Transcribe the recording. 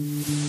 oh,